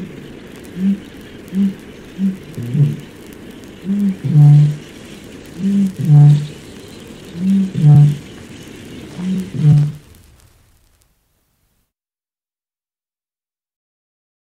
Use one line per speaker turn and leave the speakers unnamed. Mm-hmm. mm-hmm.
mm-hmm.
mm-hmm.